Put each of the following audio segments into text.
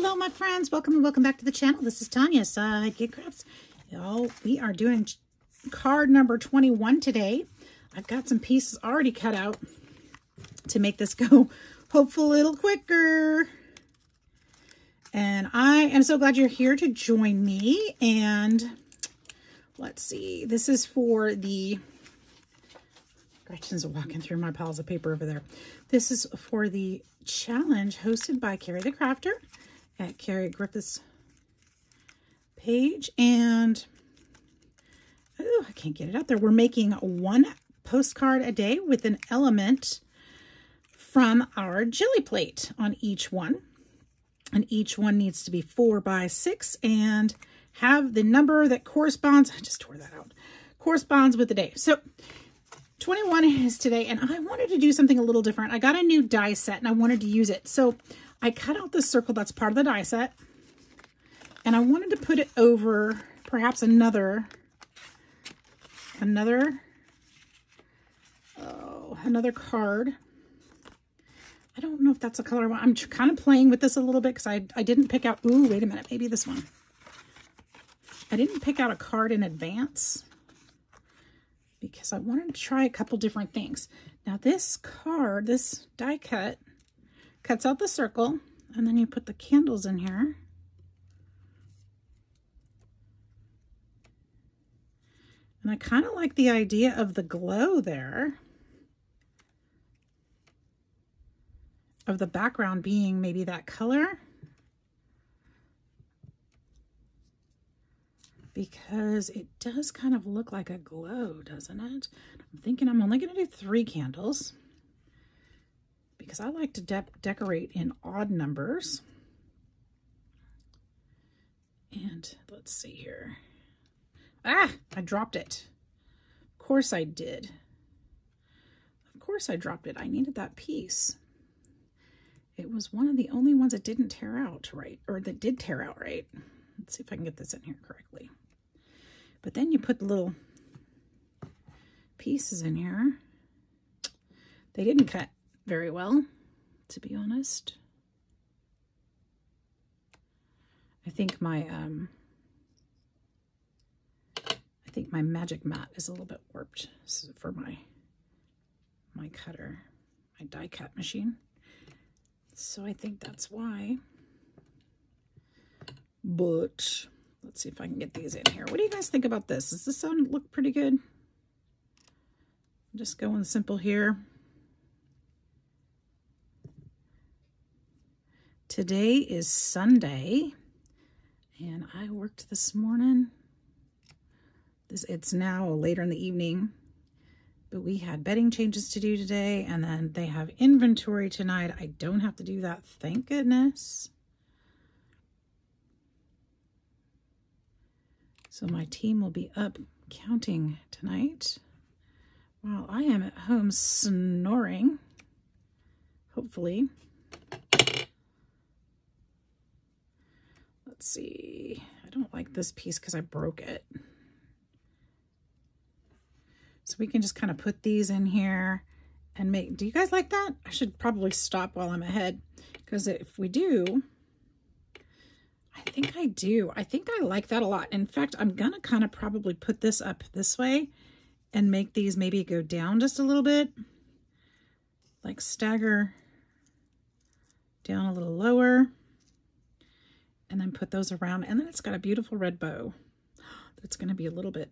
Hello, my friends. Welcome and welcome back to the channel. This is Tanya, Side Gig Crafts. Y'all, we are doing card number 21 today. I've got some pieces already cut out to make this go hopefully a little quicker. And I am so glad you're here to join me. And let's see, this is for the Gretchen's walking through my piles of paper over there. This is for the challenge hosted by Ceri the Crafter at Ceri Griffiths page. And, oh, I can't get it out there. We're making one postcard a day with an element from our jelly plate on each one. And each one needs to be four by six and have the number that corresponds, I just tore that out, corresponds with the day. So 21 is today, and I wanted to do something a little different. I got a new die set, and I wanted to use it. So I cut out the circle that's part of the die set, and I wanted to put it over perhaps another, another, oh, another card. I don't know if that's a color. I I'm kind of playing with this a little bit because I, I didn't pick out, ooh, wait a minute, maybe this one. I didn't pick out a card in advance because I wanted to try a couple different things. Now this card, this die cut, cuts out the circle, and then you put the candles in here. And I kind of like the idea of the glow there. Of the background being maybe that color. because it does kind of look like a glow, doesn't it? I'm thinking I'm only going to do three candles because I like to de decorate in odd numbers. And let's see here. Ah, I dropped it. Of course I did. Of course I dropped it. I needed that piece. It was one of the only ones that didn't tear out right, or that did tear out right. Let's see if I can get this in here correctly. But then you put the little pieces in here. They didn't cut very well, to be honest. I think my um, I think my magic mat is a little bit warped for my my cutter, my die cut machine. So I think that's why. But Let's see if I can get these in here. What do you guys think about this? Does this sound look pretty good? I'm just going simple here. Today is Sunday, and I worked this morning. This It's now later in the evening, but we had bedding changes to do today, and then they have inventory tonight. I don't have to do that, thank goodness. So my team will be up counting tonight while I am at home snoring, hopefully. Let's see. I don't like this piece because I broke it. So we can just kind of put these in here and make, do you guys like that? I should probably stop while I'm ahead because if we do, I think I do. I think I like that a lot. In fact, I'm going to kind of probably put this up this way and make these maybe go down just a little bit. Like stagger down a little lower. And then put those around. And then it's got a beautiful red bow. That's going to be a little bit...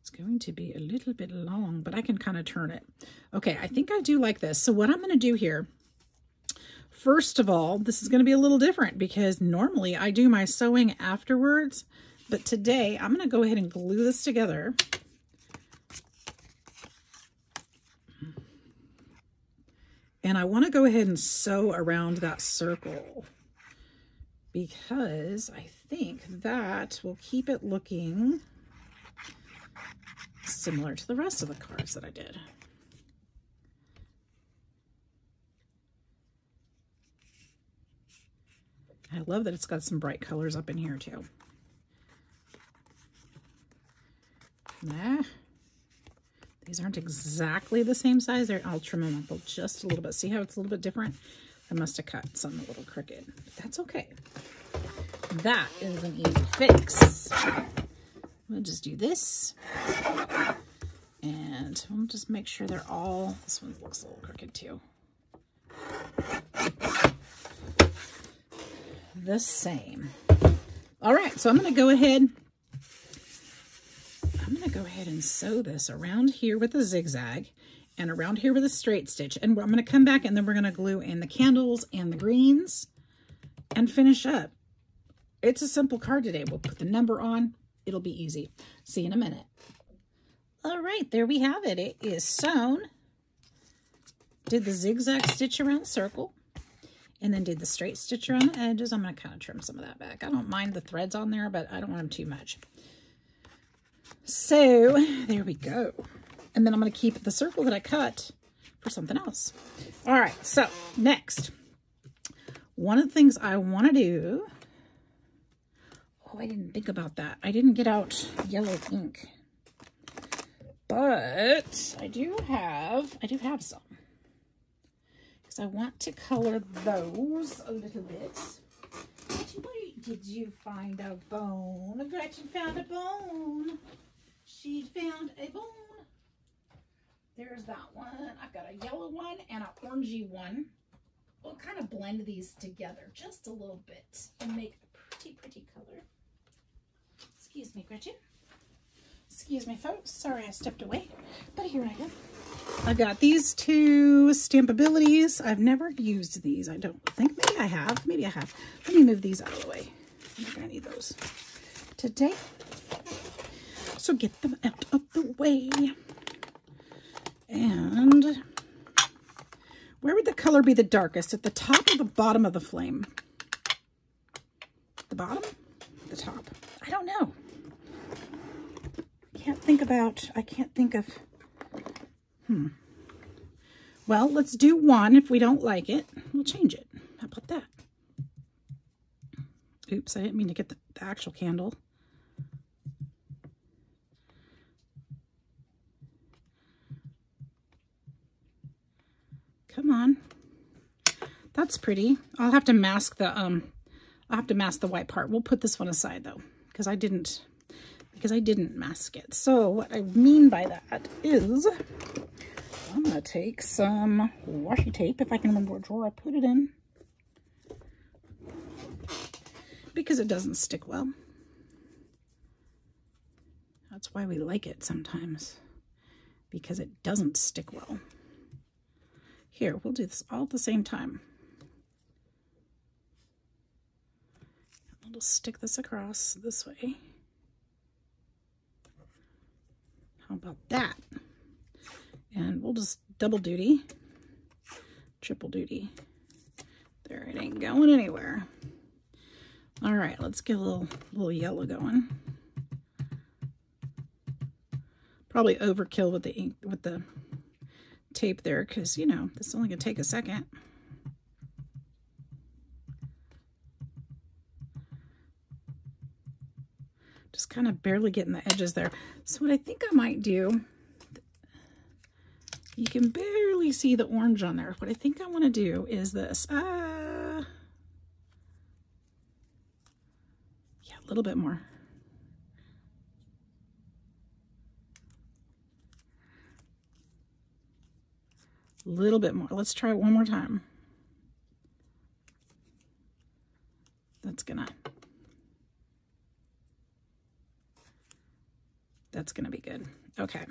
It's going to be a little bit long, but I can kind of turn it. Okay, I think I do like this. So what I'm going to do here First of all, this is going to be a little different because normally I do my sewing afterwards, but today I'm going to go ahead and glue this together. And I want to go ahead and sew around that circle because I think that will keep it looking similar to the rest of the cards that I did. I love that it's got some bright colors up in here too. Nah, these aren't exactly the same size. They're, I'll trim them up just a little bit. See how it's a little bit different? I must have cut some a little crooked. But that's okay. That is an easy fix. We'll just do this. And we'll just make sure they're all, this one looks a little crooked too. The same. All right, so I'm to go ahead I'm to go ahead and sew this around here with a zigzag and around here with a straight stitch. And I'm going to come back and then we're going to glue in the candles and the greens and finish up. It's a simple card today. We'll put the number on. It'll be easy. See you in a minute. All right, there we have it. It is sewn. Did the zigzag stitch around the circle and then did the straight stitch around the edges. I'm going to kind of trim some of that back. I don't mind the threads on there, but I don't want them too much. So there we go. And then I'm going to keep the circle that I cut for something else. All right, so next, one of the things I want to do, oh, I didn't think about that. I didn't get out yellow ink, but I do have, I do have some. Because I want to color those a little bit. Did you find a bone? Gretchen found a bone. She found a bone. There's that one. I've got a yellow one and an orangey one. We'll kind of blend these together just a little bit and make a pretty, pretty color. Excuse me, Gretchen. Excuse me, folks. Sorry I stepped away, but here I am. I've got these two Stampabilities. I've never used these. I don't think. Maybe I have. Maybe I have. Let me move these out of the way. I'm going to need those today. So get them out of the way. And where would the color be the darkest? At the top or the bottom of the flame? The bottom? The top? I don't know. Can't think about, I can't think of, hmm. Well, let's do one. If we don't like it, we'll change it. How about that? Oops, I didn't mean to get the, the actual candle. Come on. That's pretty. I'll have to mask the, um, I'll have to mask the white part. We'll put this one aside though, because I didn't, because I didn't mask it. So what I mean by that is I'm going to take some washi tape, if I can remember what drawer I put it in, because it doesn't stick well. That's why we like it sometimes, because it doesn't stick well. Here, we'll do this all at the same time. I'll just stick this across this way. How about that? And we'll just double duty, triple duty. There, it ain't going anywhere. All right, let's get a little, little yellow going. Probably overkill with the ink, with the tape there because, you know, this is only going to take a second. Just kind of barely getting the edges there. So what I think I might do, you can barely see the orange on there. What I think I want to do is this. Uh, yeah, a little bit more. A little bit more. Let's try it one more time. That's gonna, that's gonna be good. Okay,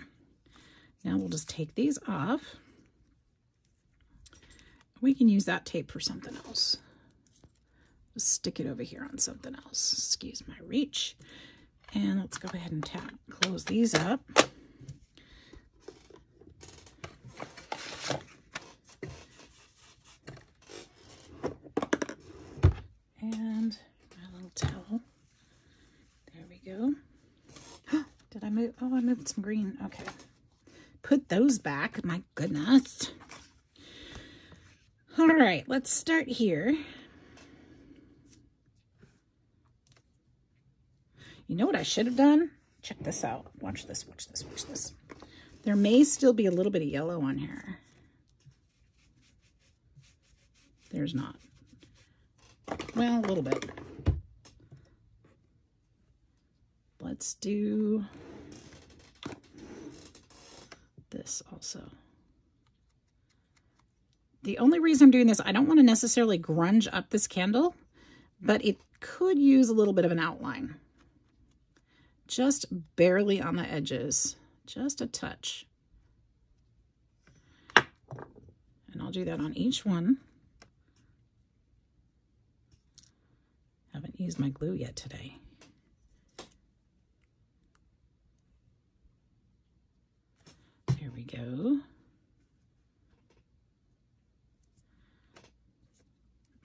now we'll just take these off. We can use that tape for something else. Just stick it over here on something else. Excuse my reach. And let's go ahead and tap, close these up. And my little towel. There we go. Did I move? Oh, I moved some green. Okay. Put those back. My goodness. All right, let's start here. You know what I should have done? Check this out. Watch this, watch this, watch this. There may still be a little bit of yellow on here. There's not. Well, a little bit. Let's do this also. The only reason I'm doing this, I don't want to necessarily grunge up this candle, but it could use a little bit of an outline. Just barely on the edges, just a touch. And I'll do that on each one. Haven't used my glue yet today. There we go.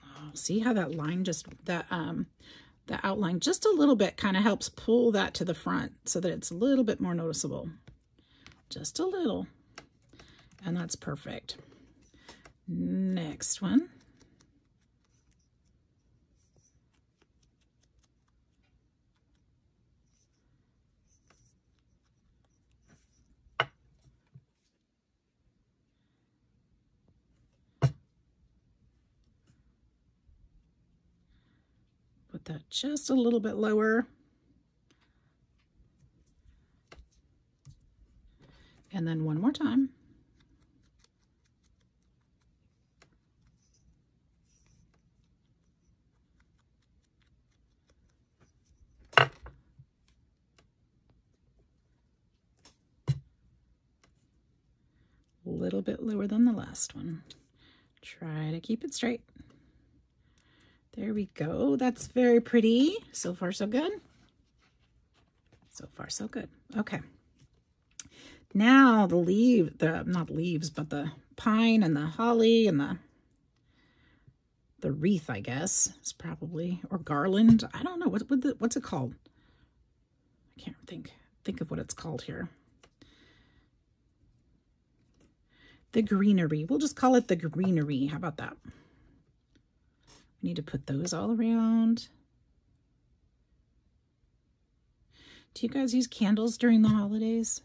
Oh, see how that line just, that, um, the outline just a little bit kind of helps pull that to the front so that it's a little bit more noticeable. Just a little. And that's perfect. Next one. Put that just a little bit lower. And then one more time. A little bit lower than the last one. Try to keep it straight. There we go. That's very pretty. So far, so good. So far, so good. Okay. Now the leaf, the not leaves, but the pine and the holly and the the wreath, I guess, is probably or garland. I don't know what, what the, what's it called. I can't think think of what it's called here. The greenery. We'll just call it the greenery. How about that? Need to put those all around. Do you guys use candles during the holidays?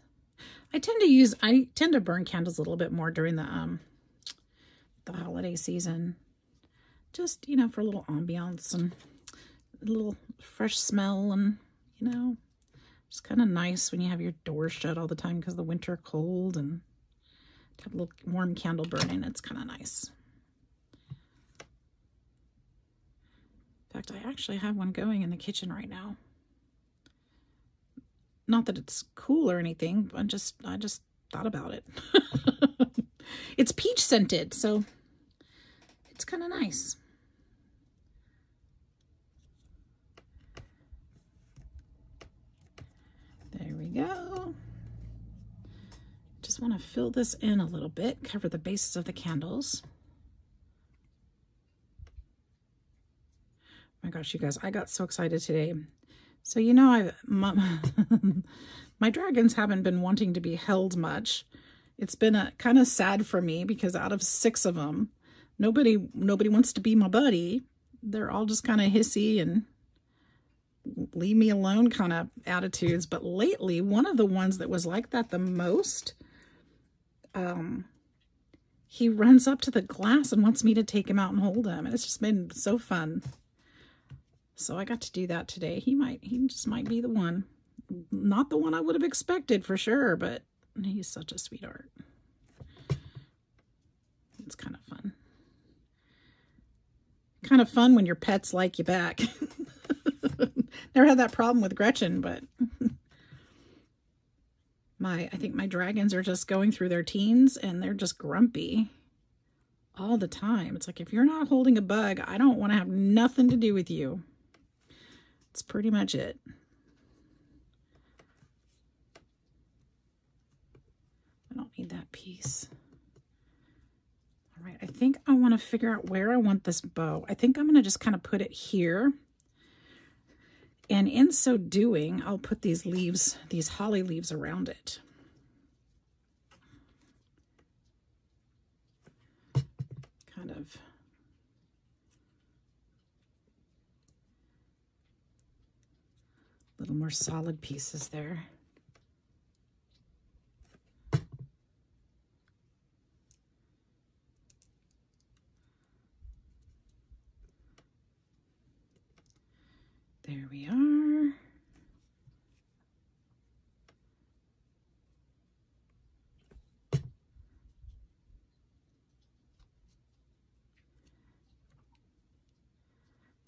I tend to use, I tend to burn candles a little bit more during the, um, the holiday season. Just, you know, for a little ambiance and a little fresh smell and, you know, it's kind of nice when you have your doors shut all the time because the winter cold and have a little warm candle burning. It's kind of nice. In fact, I actually have one going in the kitchen right now. Not that it's cool or anything, but just I just thought about it. it's peach scented, so it's kind of nice. There we go. Just want to fill this in a little bit, cover the bases of the candles. My gosh, you guys, I got so excited today. So, you know, I my, my dragons haven't been wanting to be held much. It's been a kind of sad for me because out of six of them, nobody nobody wants to be my buddy. They're all just kind of hissy and leave me alone kind of attitudes. But lately, one of the ones that was like that the most, um, he runs up to the glass and wants me to take him out and hold him. And it's just been so fun. So I got to do that today. He might, he just might be the one. Not the one I would have expected for sure, but he's such a sweetheart. It's kind of fun. Kind of fun when your pets like you back. Never had that problem with Gretchen, but my I think my dragons are just going through their teens and they're just grumpy all the time. It's like if you're not holding a bug, I don't want to have nothing to do with you. That's pretty much it. I don't need that piece. All right, I think I want to figure out where I want this bow. I think I'm going to just kind of put it here. And in so doing, I'll put these leaves, these holly leaves around it. Kind of A little more solid pieces there. There we are.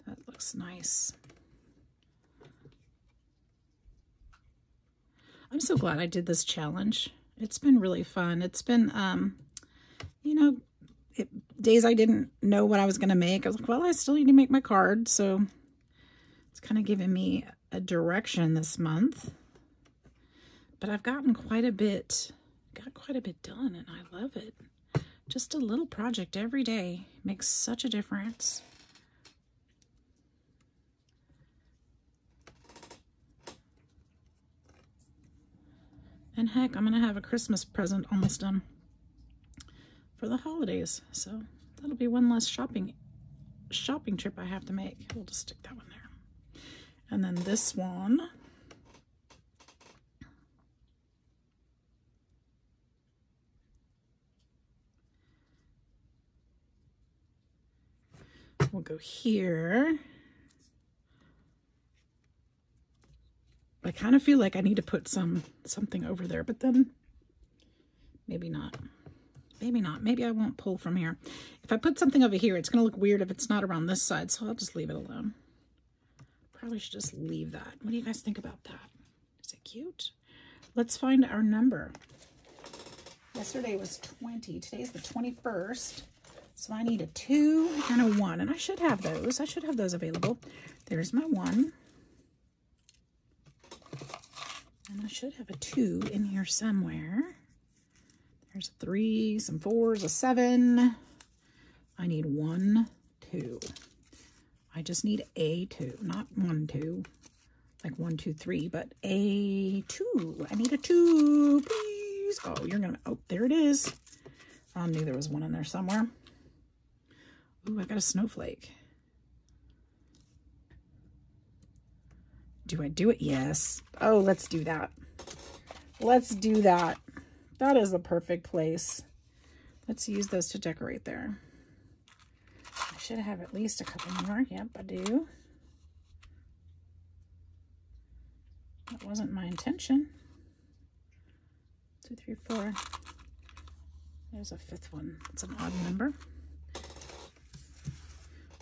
That looks nice. I'm so glad I did this challenge. It's been really fun. It's been, um, you know, it, days I didn't know what I was going to make. I was like, well, I still need to make my card. So it's kind of giving me a direction this month. But I've gotten quite a bit, got quite a bit done, and I love it. Just a little project every day makes such a difference. And heck, I'm going to have a Christmas present almost done for the holidays. So that'll be one less shopping shopping trip I have to make. We'll just stick that one there. And then this one. We'll go here. I kind of feel like I need to put some something over there, but then maybe not. Maybe not. Maybe I won't pull from here. If I put something over here, it's going to look weird if it's not around this side, so I'll just leave it alone. Probably should just leave that. What do you guys think about that? Is it cute? Let's find our number. Yesterday was 20. Today's the 21st. So I need a 2 and a 1. And I should have those. I should have those available. There's my 1. And I should have a two in here somewhere. There's a three, some fours, a seven. I need one, two. I just need a two, not one, two, like one, two, three, but a two. I need a two, please. Oh, you're gonna, oh, there it is. I knew there was one in there somewhere. Ooh, I got a snowflake. Do I do it? Yes. Oh, let's do that. Let's do that. That is the perfect place. Let's use those to decorate there. I should have at least a couple more. Yep, I do. That wasn't my intention. Two, three, four. There's a fifth one. It's an odd number.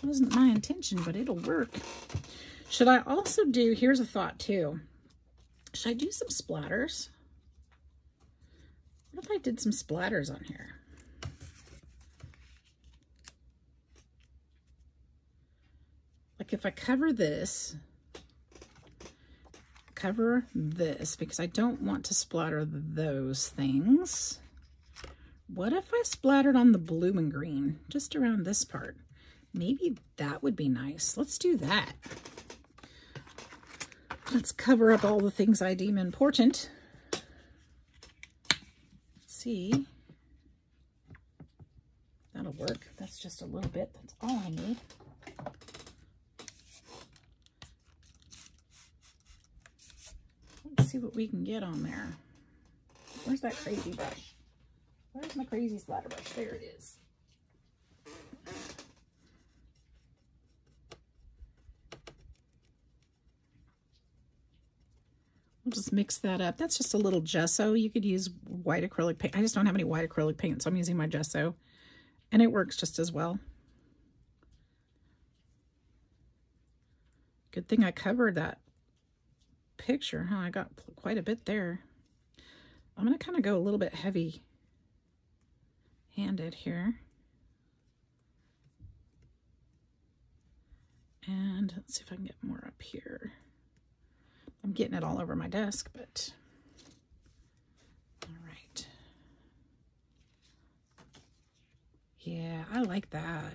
Wasn't my intention, but it'll work. Should I also do, here's a thought too. Should I do some splatters? What if I did some splatters on here? Like if I cover this, cover this, because I don't want to splatter those things. What if I splattered on the blue and green, just around this part? Maybe that would be nice. Let's do that. Let's cover up all the things I deem important. Let's see. That'll work. That's just a little bit. That's all I need. Let's see what we can get on there. Where's that crazy brush? Where's my crazy splatter brush? There it is. Just mix that up. That's just a little gesso. You could use white acrylic paint. I just don't have any white acrylic paint, so I'm using my gesso. And it works just as well. Good thing I covered that picture, huh? I got quite a bit there. I'm going to kind of go a little bit heavy handed here. And let's see if I can get more up here. I'm getting it all over my desk, but all right. Yeah, I like that.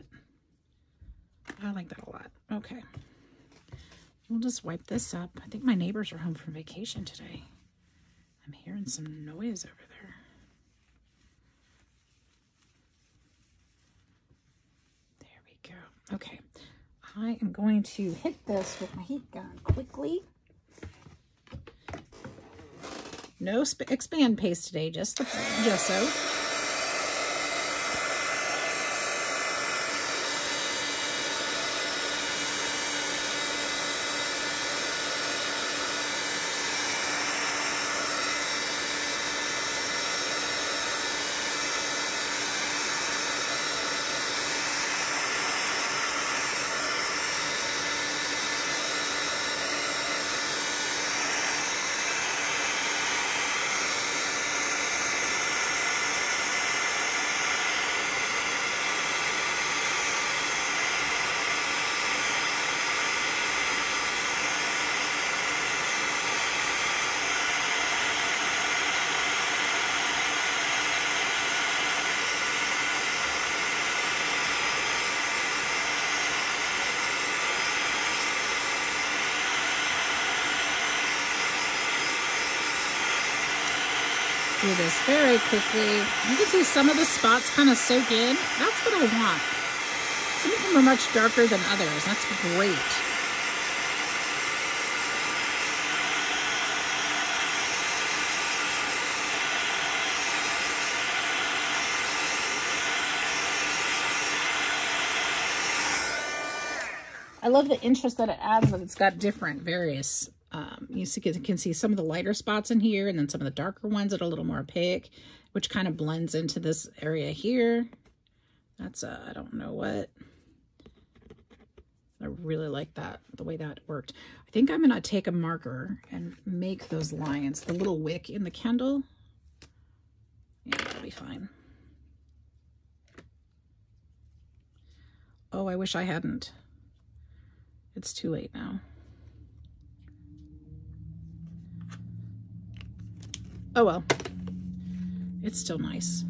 I like that a lot. Okay. We'll just wipe this up. I think my neighbors are home from vacation today. I'm hearing some noise over there. There we go. Okay. I am going to hit this with my heat gun quickly. No expand paste today, just the gesso. Do this very quickly. You can see some of the spots kind of soak in. That's what I want. Some of them are much darker than others. That's great. I love the interest that it adds that it's got different various, um, you see, can see some of the lighter spots in here and then some of the darker ones that are a little more opaque, which kind of blends into this area here. That's, uh, I don't know what. I really like that, the way that worked. I think I'm going to take a marker and make those lines, the little wick in the candle. Yeah, that'll be fine. Oh, I wish I hadn't. It's too late now. Oh well. It's still nice.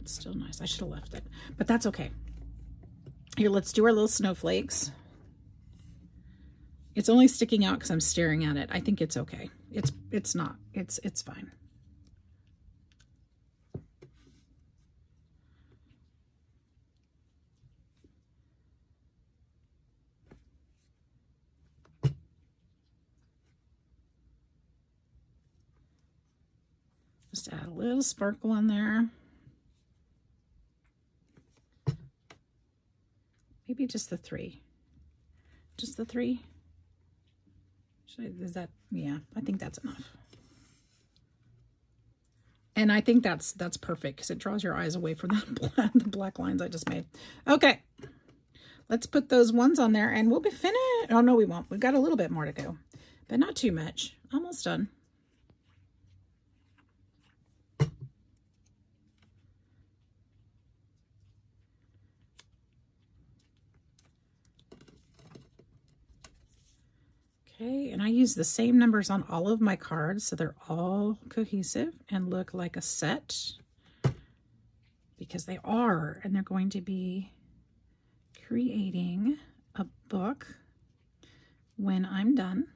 It's still nice. I should have left it, but that's okay. Here, let's do our little snowflakes. It's only sticking out because I'm staring at it. I think it's okay. It's it's not. It's it's fine. Little sparkle on there. Maybe just the three. Just the three? I, is that, yeah, I think that's enough. And I think that's that's perfect because it draws your eyes away from the black lines I just made. Okay, let's put those ones on there and we'll be finished. Oh, no, we won't. We've got a little bit more to go, but not too much. Almost done. Okay, and I use the same numbers on all of my cards so they're all cohesive and look like a set because they are and they're going to be creating a book when I'm done.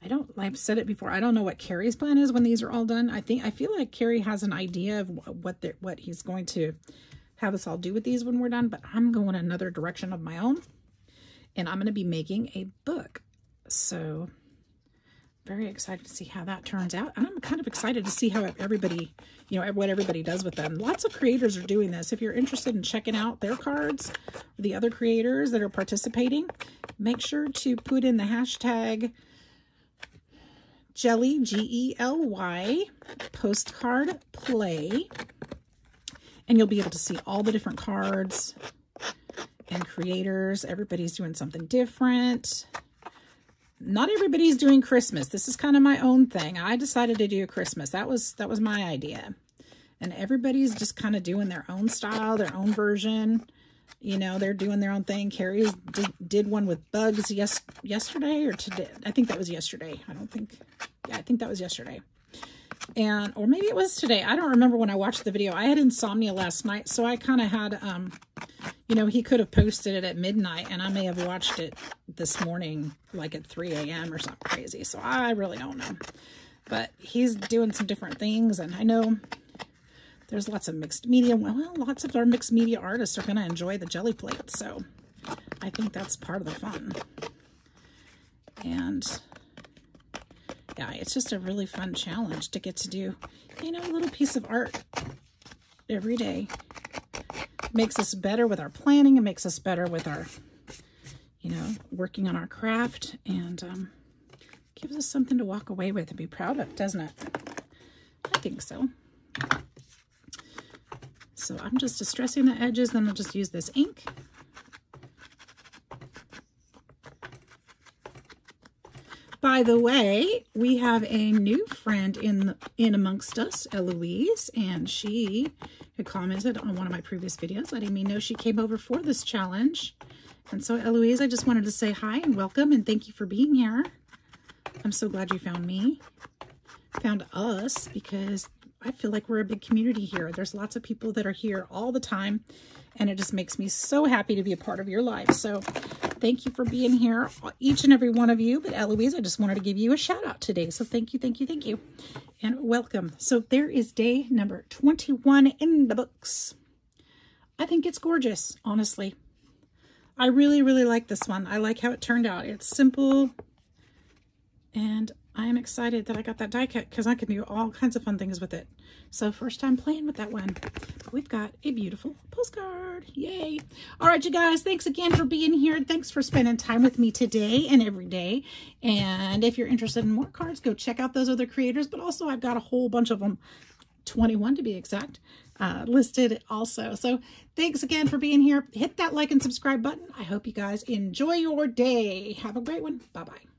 I don't, I've said it before, I don't know what Ceri's plan is when these are all done. I think, I feel like Ceri has an idea of what what he's going to have us all do with these when we're done, but I'm going another direction of my own and I'm going to be making a book. So very excited to see how that turns out. And I'm kind of excited to see how everybody, you know, what everybody does with them. Lots of creators are doing this. If you're interested in checking out their cards, the other creators that are participating, make sure to put in the hashtag Gely, G-E-L-Y, postcard play. And you'll be able to see all the different cards, and creators. Everybody's doing something different. Not everybody's doing Christmas. This is kind of my own thing. I decided to do Christmas. That was that was my idea. And everybody's just kind of doing their own style, their own version. You know, they're doing their own thing. Ceri did, did one with bugs yes yesterday or today. I think that was yesterday. I don't think, yeah, I think that was yesterday and or maybe it was today. I don't remember when i watched the video. I had insomnia last night so i kind of had um you know he could have posted it at midnight and i may have watched it this morning like at 3 a.m or something crazy so i really don't know. But he's doing some different things and i know there's lots of mixed media well lots of our mixed media artists are going to enjoy the jelly plate so i think that's part of the fun. And yeah, it's just a really fun challenge to get to do, you know, a little piece of art every day. makes us better with our planning. It makes us better with our, you know, working on our craft and um, gives us something to walk away with and be proud of, doesn't it? I think so. So I'm just distressing the edges, then I'll just use this ink By the way, we have a new friend in in amongst us, Eloise, and she had commented on one of my previous videos letting me know she came over for this challenge. And so, Eloise, I just wanted to say hi and welcome and thank you for being here. I'm so glad you found me, found us, because I feel like we're a big community here. There's lots of people that are here all the time, and it just makes me so happy to be a part of your life. So Thank you for being here, each and every one of you. But Eloise, I just wanted to give you a shout out today. So thank you, thank you, thank you. And welcome. So there is day number 21 in the books. I think it's gorgeous, honestly. I really, really like this one. I like how it turned out. It's simple. And I am excited that I got that die cut because I can do all kinds of fun things with it. So first time playing with that one. But we've got a beautiful postcard. Yay. All right, you guys, thanks again for being here. Thanks for spending time with me today and every day. And if you're interested in more cards, go check out those other creators. But also I've got a whole bunch of them, 21 to be exact, uh, listed also. So thanks again for being here. Hit that like and subscribe button. I hope you guys enjoy your day. Have a great one. Bye-bye.